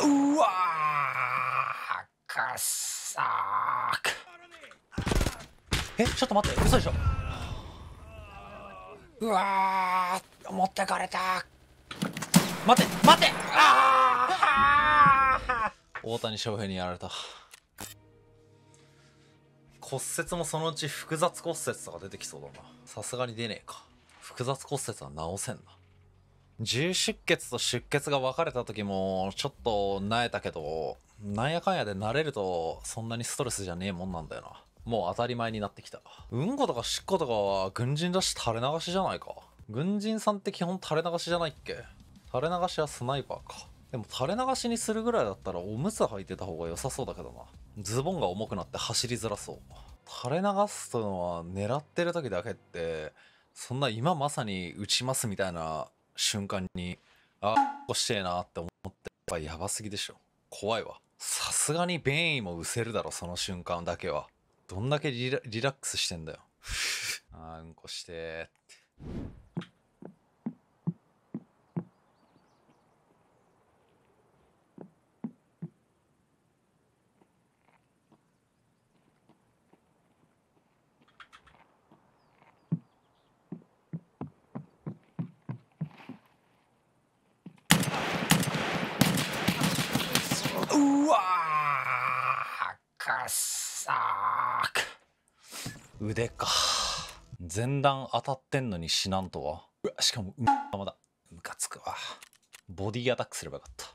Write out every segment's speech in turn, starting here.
うわーかっさーく。えちょっと待って嘘でしょ。うわー持ってかれた。待って待って。ああ大谷翔平にやられた。骨折もそのうち複雑骨折とか出てきそうだな。さすがに出ねえか。複雑骨折は治せんな重出血と出血が分かれた時もちょっとなえたけどなんやかんやで慣れるとそんなにストレスじゃねえもんなんだよな。もう当たり前になってきた。うんことかしっことかは軍人だし垂れ流しじゃないか。軍人さんって基本垂れ流しじゃないっけ？垂れ流しはスナイパーか。でも垂れ流しにするぐらいだったらおむつ履いてた方が良さそうだけどな。ズボンが重くなって走りづらそう。垂れ流すというのは狙ってる時だけってそんな今まさに打ちますみたいな瞬間にあっこしてえなって思ってやばすぎでしょ。怖いわ。さすがに便意も失せるだろその瞬間だけは。どんだけリラリラックスしてんだよ。あーうんこしてーってうわーかっさーく腕か。前段当たってんのに死なんとは。うわしかもうまだ。ムカつくわ。ボディアタックすればよかった。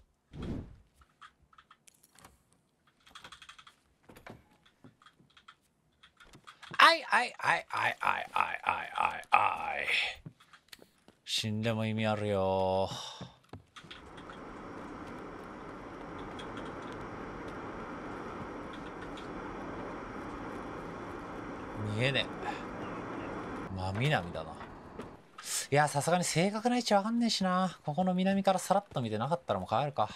あいあいあいあいあいあいあいあいあい死んでも意味あるよ。見えねえ。真南だな。いやさすがに正確な位置わかんねえしな。ここの南からさらっと見てなかったらもう帰るか。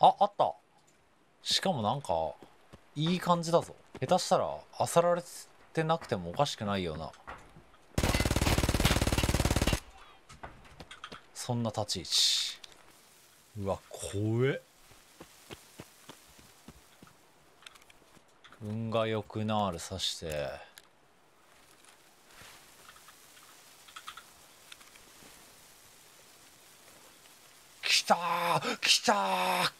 ああった。しかもなんかいい感じだぞ。下手したら漁られてなくてもおかしくないような。そんな立ち位置。うわ怖え。運が良くなるさして。きたーきたー。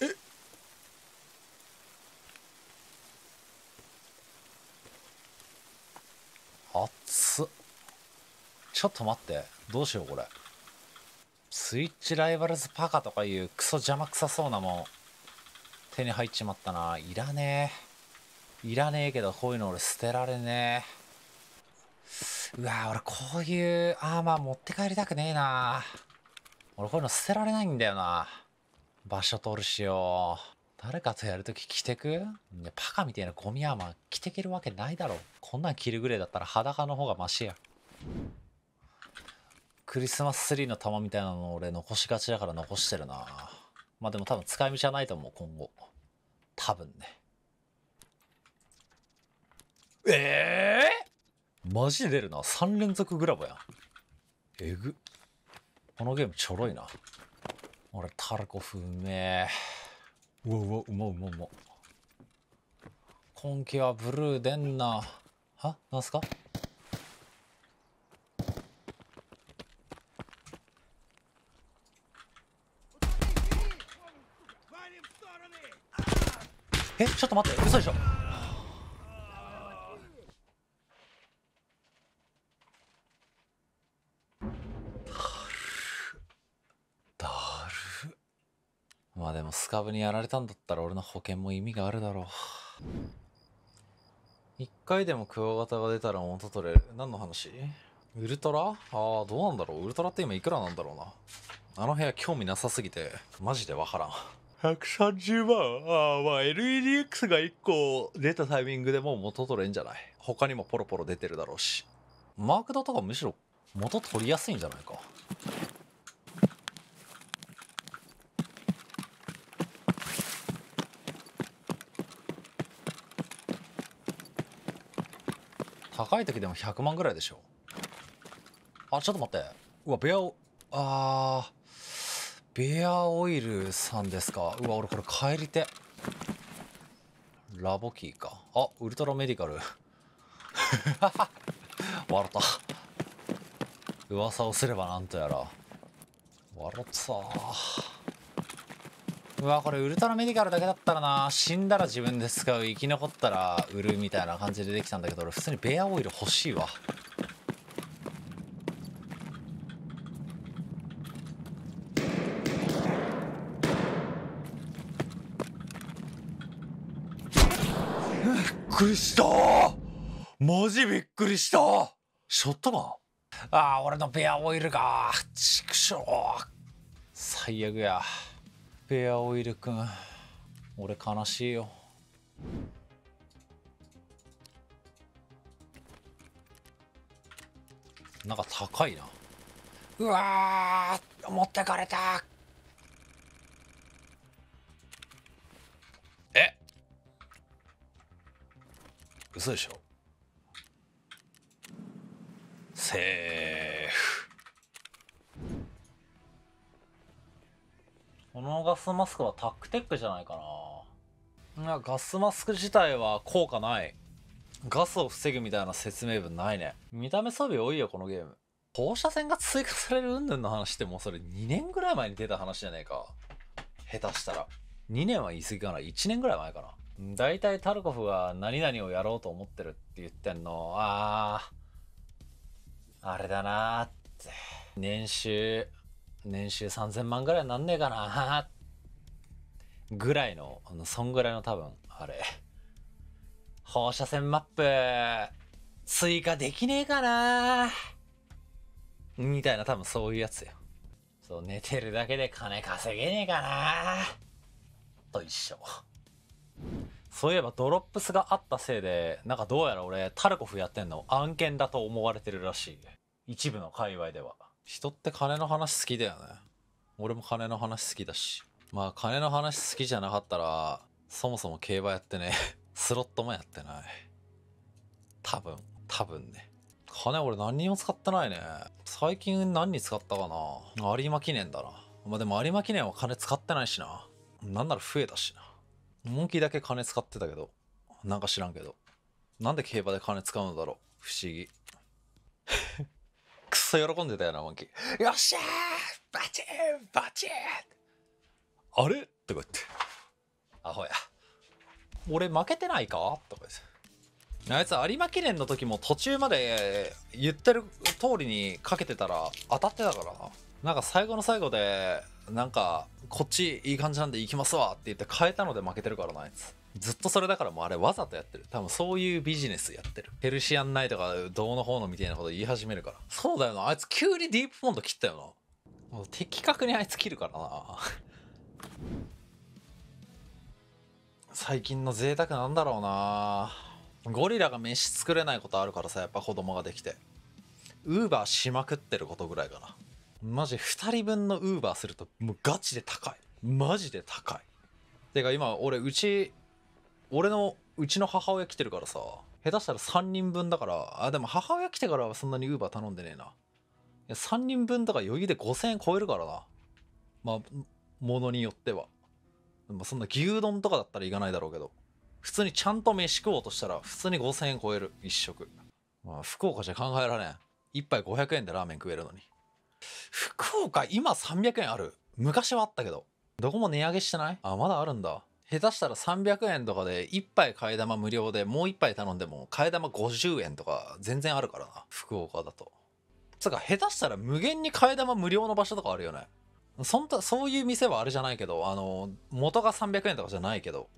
え？熱っ。ちょっと待ってどうしようこれ。スイッチライバルズパカとかいうクソ邪魔くさそうなもん。手に入っちまったな。いらねえ。いらねえけどこういうの俺捨てられねえ。うわ俺こういうアーマー持って帰りたくねえな。俺こういうの捨てられないんだよな。場所取るしよう。誰かとやるとき着てく？いやパカみたいなゴミアーマー着てけるわけないだろこんなん着るぐらいだったら裸の方がマシや。クリスマスツリーの玉みたいなの俺残しがちだから残してるな。まあでも多分使い道はないと思う今後。多分ね。ええー、マジで出るな。3連続グラボやん。えぐ。このゲームちょろいな。俺タルコフうめえうわうわうまうまうま今季はブルー出んな。は？なんすか？えちょっと待って嘘でしょ。だる。まあでもスカブにやられたんだったら俺の保険も意味があるだろう。一回でもクワガタが出たら元取れる。何の話？ウルトラ？ああどうなんだろう。ウルトラって今いくらなんだろうな。あの部屋興味なさすぎてマジでわからん。130万ああまあ LEDX が1個出たタイミングでもう元取れんじゃない？他にもポロポロ出てるだろうし。マークダとかむしろ元取りやすいんじゃないか？高い時でも100万ぐらいでしょ。あ、ちょっと待って。うわ、ベアオ、あー、ベアオイルさんですか？うわ、俺これ帰りて。ラボキーか。あ、ウルトラメディカル。笑った。噂をすればなんとやら。笑ったうわこれウルトラメディカルだけだったらな死んだら自分で使う生き残ったら売るみたいな感じでできたんだけど俺普通にベアオイル欲しいわびっくりした。マジびっくりした。ショットガン？ああ俺のベアオイルが畜生。最悪や。ベアオイルくん。俺悲しいよ。なんか高いな。うわー持ってかれた嘘でしょ？セーフ。このガスマスクはタックテックじゃないかな。いやガスマスク自体は効果ない。ガスを防ぐみたいな説明文ないね。見た目装備多いよこのゲーム。放射線が追加される云々の話ってもうそれ2年ぐらい前に出た話じゃねえか。下手したら。2年は言い過ぎかな。1年ぐらい前かな。大体タルコフが何々をやろうと思ってるって言ってんの。あああれだなーって。年収年収3000万ぐらいなんねえかなぐらいのあのそんぐらいの多分あれ。放射線マップ追加できねえかなみたいな多分そういうやつよ。そう寝てるだけで金稼げねえかなと一緒。そういえばドロップスがあったせいでなんかどうやら俺タルコフやってんの？案件だと思われてるらしい。一部の界隈では。人って金の話好きだよね。俺も金の話好きだし。まあ金の話好きじゃなかったらそもそも競馬やってね スロットもやってない。多分多分ね。金俺何にも使ってないね。最近何に使ったかな？有馬記念だな。まあでも有馬記念は金使ってないしな。なんなら増えたしな。モンキーだけ金使ってたけど。なんか知らんけど。なんで競馬で金使うのだろう。不思議。くっそ喜んでたよなモンキー。よっしゃー!バチン!バチン!あれ?とか言って。アホや。俺負けてないか?とか言って。あいつ有馬記念の時も途中まで言ってる通りにかけてたら当たってたからな。なんか最後の最後でなんかこっちいい感じなんで行きますわって言って変えたので負けてるからなあいつ。ずっとそれだからもうあれわざとやってる。多分そういうビジネスやってる。ペルシアンナイトがどうの方のみたいなこと言い始めるから。そうだよな。あいつ急にディープフォント切ったよな。もう的確にあいつ切るからな。最近の贅沢なんだろうな。ゴリラが飯作れないことあるからさやっぱ子供ができて。ウーバーしまくってることぐらいかな。マジ2人分のウーバーするともうガチで高い。マジで高い。てか今俺うち俺のうちの母親来てるからさ下手したら3人分だからあでも母親来てからはそんなにウーバー頼んでねえな。いや3人分とか余裕で5000円超えるからな。まあものによっては。まあそんな牛丼とかだったらいかないだろうけど。普通にちゃんと飯食おうとしたら普通に5000円超える一食。まあ福岡じゃ考えられん。一杯500円でラーメン食えるのに。福岡今300円ある。昔はあったけど。どこも値上げしてない？あまだあるんだ。下手したら300円とかで1杯替え玉無料でもう1杯頼んでも替え玉50円とか全然あるからな。福岡だと。つか下手したら無限に替え玉無料の場所とかあるよね。そんそういう店はあれじゃないけどあの元が300円とかじゃないけど。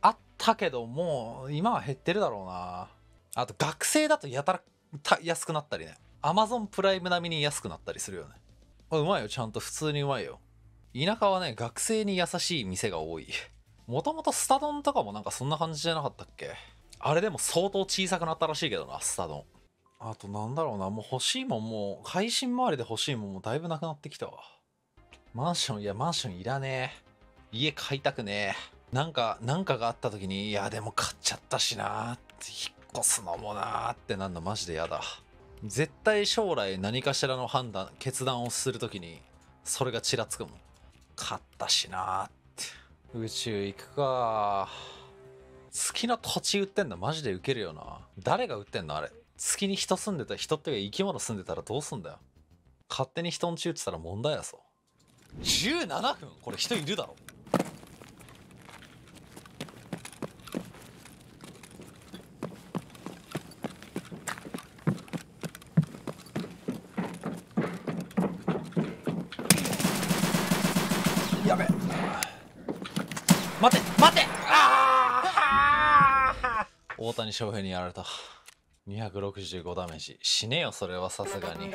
あったけどもう今は減ってるだろうな。あと学生だとやたら安くなったりね。アマゾンプライム並みに安くなったりするよね。うまいよ。ちゃんと普通にうまいよ。田舎はね学生に優しい店が多い。もともとスタ丼とかもなんかそんな感じじゃなかったっけ？あれでも相当小さくなったらしいけどなスタ丼あとなんだろうな。もう欲しいもんもう配信周りで欲しいもんもだいぶなくなってきたわ。マンションいやマンションいらねえ。家買いたくねえ。なんかなんかがあった時にいやでも買っちゃったしなーって引っ越すのもなーってなんのマジでやだ。絶対将来何かしらの判断決断をするときにそれがちらつくもん。勝ったしなーって。宇宙行くか。月の土地売ってんのマジでウケるよな。誰が売ってんのあれ。月に人住んでた人って生き物住んでたらどうすんだよ。勝手に人んち打ってたら問題やぞ。17分これ人いるだろやべ待て待てああ大谷翔平にやられた。265ダメージ。死ねよそれはさすがに。